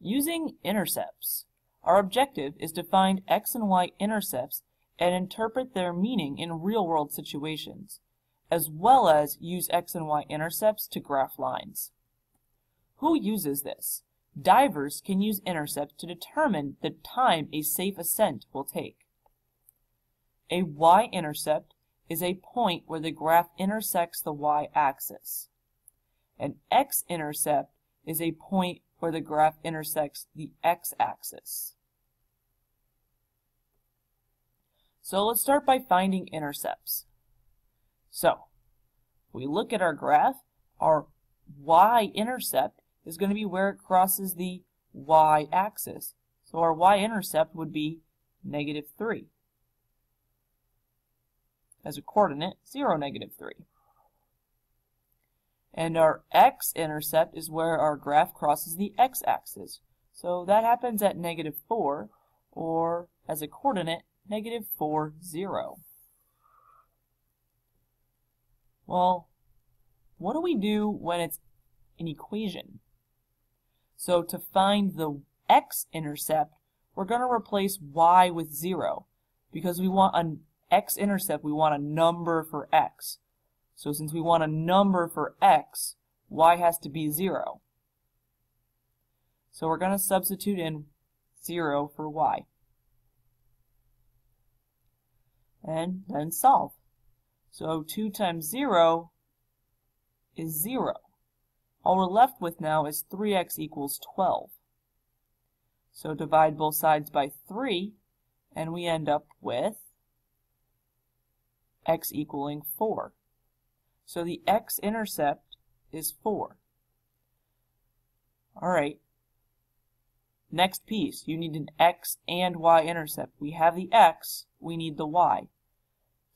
Using intercepts, our objective is to find x and y intercepts and interpret their meaning in real-world situations, as well as use x and y intercepts to graph lines. Who uses this? Divers can use intercepts to determine the time a safe ascent will take. A y-intercept is a point where the graph intersects the y-axis. An x-intercept is a point where the graph intersects the x-axis. So let's start by finding intercepts. So, we look at our graph, our y-intercept is going to be where it crosses the y-axis. So our y-intercept would be negative 3 as a coordinate, 0, negative 3. And our x-intercept is where our graph crosses the x-axis. So that happens at negative 4, or as a coordinate, negative 4, 0. Well, what do we do when it's an equation? So to find the x-intercept, we're going to replace y with 0 because we want an x-intercept, we want a number for x. So since we want a number for x, y has to be 0. So we're going to substitute in 0 for y. And then solve. So 2 times 0 is 0. All we're left with now is 3x equals 12. So divide both sides by 3, and we end up with x equaling 4. So the x-intercept is 4. Alright, next piece, you need an x and y-intercept. We have the x, we need the y.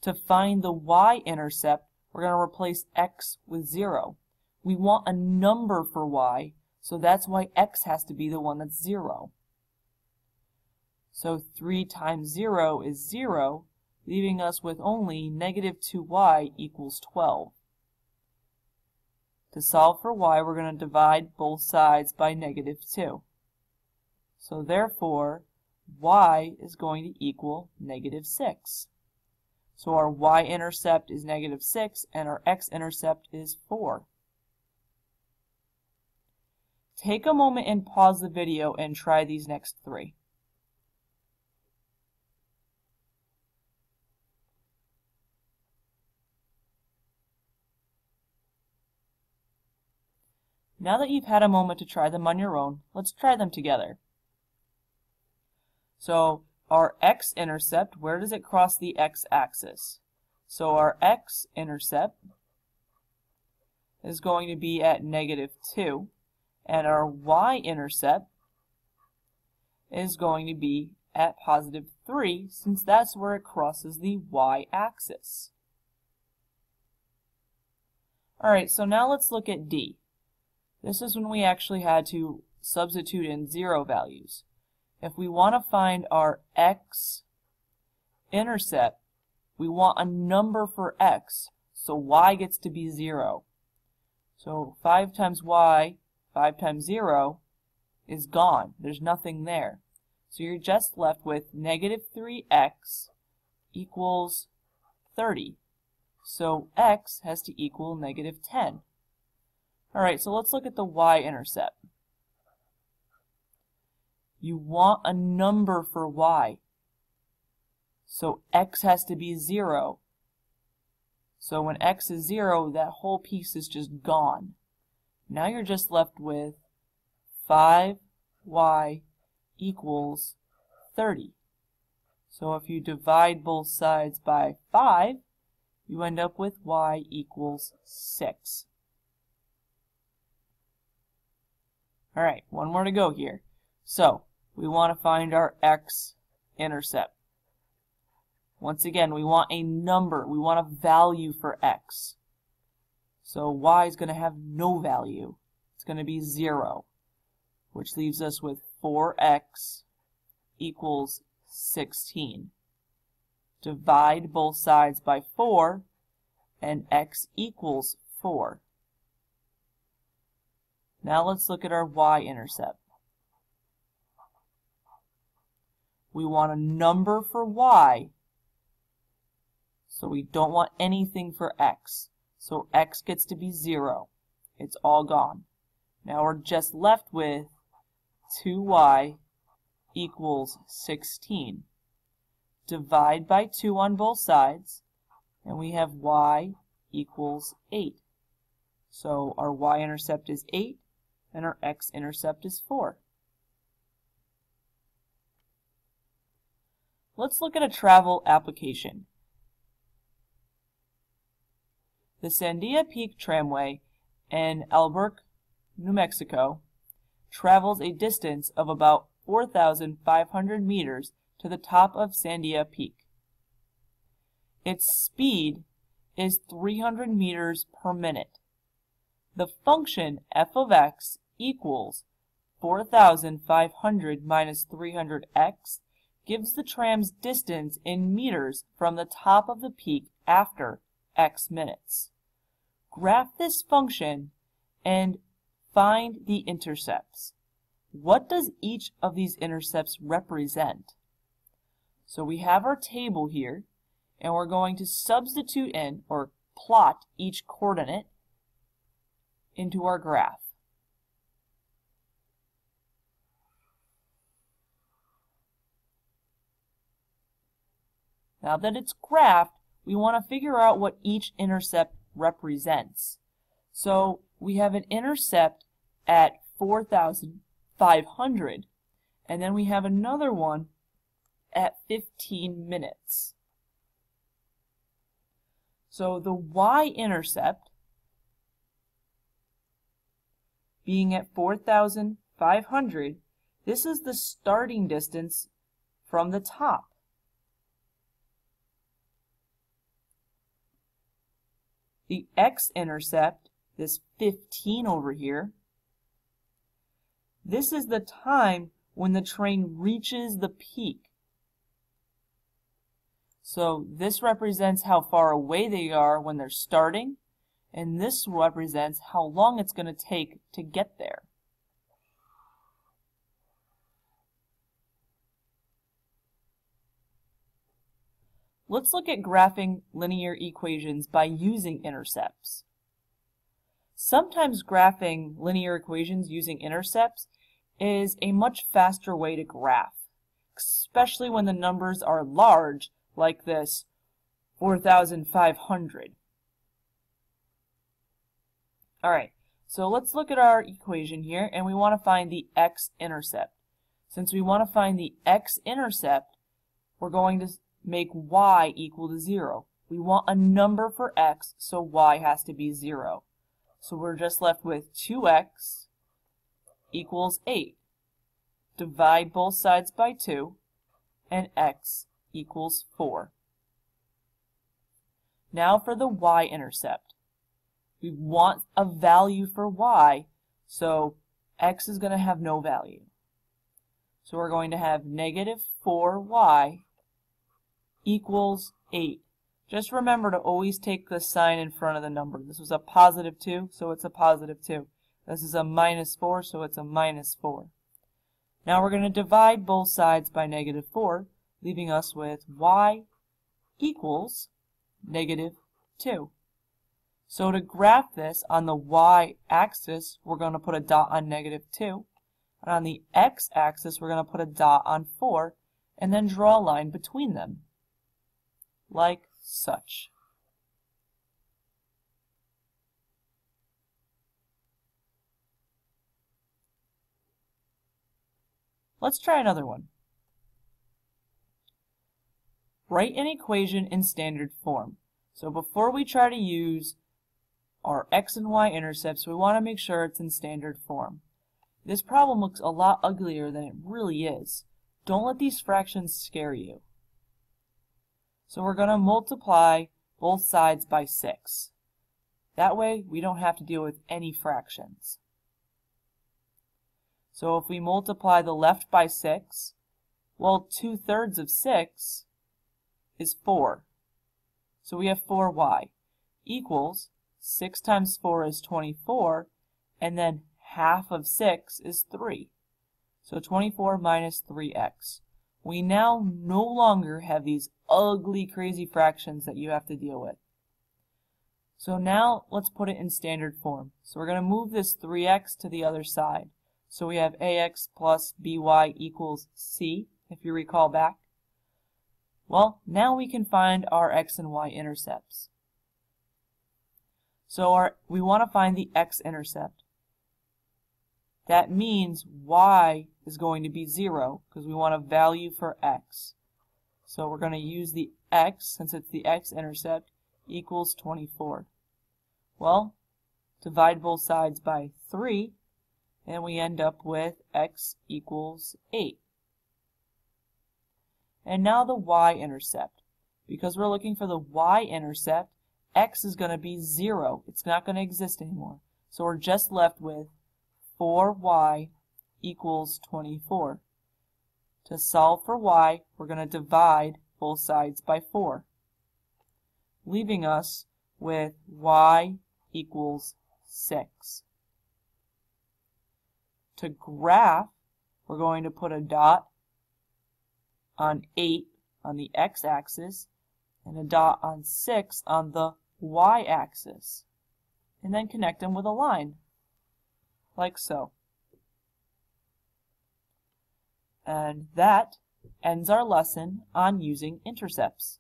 To find the y-intercept, we're going to replace x with 0. We want a number for y, so that's why x has to be the one that's 0. So 3 times 0 is 0, leaving us with only negative 2y equals 12. To solve for y, we're going to divide both sides by negative 2. So therefore, y is going to equal negative 6. So our y-intercept is negative 6, and our x-intercept is 4. Take a moment and pause the video and try these next three. Now that you've had a moment to try them on your own, let's try them together. So our x-intercept, where does it cross the x-axis? So our x-intercept is going to be at negative 2, and our y-intercept is going to be at positive 3, since that's where it crosses the y-axis. Alright, so now let's look at D. This is when we actually had to substitute in zero values. If we want to find our x-intercept, we want a number for x, so y gets to be 0. So 5 times y, 5 times 0, is gone. There's nothing there. So you're just left with negative 3x equals 30. So x has to equal negative 10. Alright, so let's look at the y-intercept. You want a number for y. So x has to be 0. So when x is 0, that whole piece is just gone. Now you're just left with 5y equals 30. So if you divide both sides by 5, you end up with y equals 6. All right, one more to go here. So, we want to find our x-intercept. Once again, we want a number. We want a value for x. So y is going to have no value. It's going to be 0, which leaves us with 4x equals 16. Divide both sides by 4, and x equals 4. Now let's look at our y-intercept. we want a number for y. So we don't want anything for x. So x gets to be 0. It's all gone. Now we're just left with 2y equals 16. Divide by 2 on both sides, and we have y equals 8. So our y-intercept is 8, and our x-intercept is 4. Let's look at a travel application. The Sandia Peak Tramway in Albuquerque, New Mexico, travels a distance of about 4,500 meters to the top of Sandia Peak. Its speed is 300 meters per minute. The function f of x equals 4,500 minus 300x gives the tram's distance in meters from the top of the peak after x minutes. Graph this function and find the intercepts. What does each of these intercepts represent? So we have our table here, and we're going to substitute in, or plot each coordinate into our graph. Now that it's graphed, we want to figure out what each intercept represents. So we have an intercept at 4,500, and then we have another one at 15 minutes. So the y-intercept being at 4,500, this is the starting distance from the top. The x-intercept, this 15 over here, this is the time when the train reaches the peak. So this represents how far away they are when they're starting, and this represents how long it's going to take to get there. Let's look at graphing linear equations by using intercepts. Sometimes graphing linear equations using intercepts is a much faster way to graph, especially when the numbers are large like this 4,500. Alright, so let's look at our equation here and we want to find the x-intercept. Since we want to find the x-intercept, we're going to make y equal to 0. We want a number for x, so y has to be 0. So we're just left with 2x equals 8. Divide both sides by 2, and x equals 4. Now for the y-intercept. We want a value for y, so x is going to have no value. So we're going to have negative 4y equals 8. Just remember to always take the sign in front of the number. This was a positive 2, so it's a positive 2. This is a minus 4, so it's a minus 4. Now we're going to divide both sides by negative 4, leaving us with y equals negative 2. So to graph this on the y-axis, we're going to put a dot on negative 2. And on the x-axis, we're going to put a dot on 4, and then draw a line between them like such. Let's try another one. Write an equation in standard form. So before we try to use our x and y intercepts, we want to make sure it's in standard form. This problem looks a lot uglier than it really is. Don't let these fractions scare you. So we're going to multiply both sides by 6. That way we don't have to deal with any fractions. So if we multiply the left by 6, well 2 thirds of 6 is 4. So we have 4y equals 6 times 4 is 24 and then half of 6 is 3. So 24 minus 3x. We now no longer have these ugly, crazy fractions that you have to deal with. So now let's put it in standard form. So we're going to move this 3x to the other side. So we have ax plus by equals c, if you recall back. Well, now we can find our x and y intercepts. So our, we want to find the x-intercept. That means y is going to be 0 because we want a value for x. So we're going to use the x, since it's the x-intercept, equals 24. Well, divide both sides by 3, and we end up with x equals 8. And now the y-intercept. Because we're looking for the y-intercept, x is going to be 0. It's not going to exist anymore. So we're just left with 4y equals 24. To solve for y, we're going to divide both sides by 4, leaving us with y equals 6. To graph, we're going to put a dot on 8 on the x-axis and a dot on 6 on the y-axis. And then connect them with a line, like so. And that ends our lesson on using intercepts.